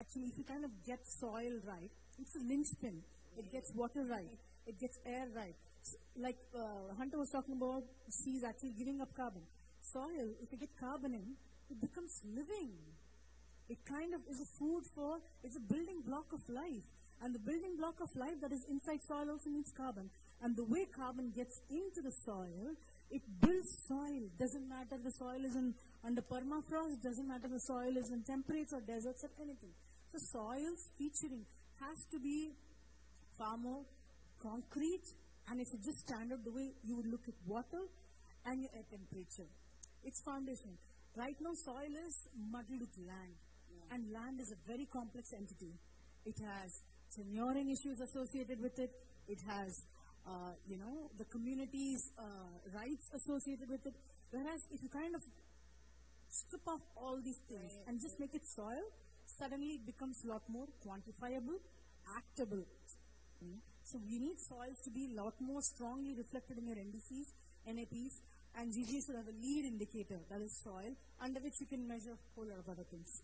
actually, if you kind of get soil right, it's a linchpin. It gets water right. It gets air right. S- Like uh, Hunter was talking about, seas actually giving up carbon. Soil, if you get carbon in, it becomes living. It kind of is a food for, it's a building block of life. And the building block of life that is inside soil also needs carbon. And the way carbon gets into the soil, it builds soil. Doesn't matter if the soil is in, under permafrost, doesn't matter if the soil is in temperates or deserts or anything. So soil's featuring has to be far more concrete and if you just stand up the way you would look at water and your air temperature. It's foundational. Right now, soil is muddled with land, and land is a very complex entity. It has tenuring issues associated with it. It has, uh, you know, the community's uh, rights associated with it. Whereas if you kind of strip off all these things and just make it soil, suddenly it becomes a lot more quantifiable, actable. know. So you need soils to be a lot more strongly reflected in your NDCs, NAPs, and GG should have a lead indicator, that is soil, under which you can measure a whole lot of other things.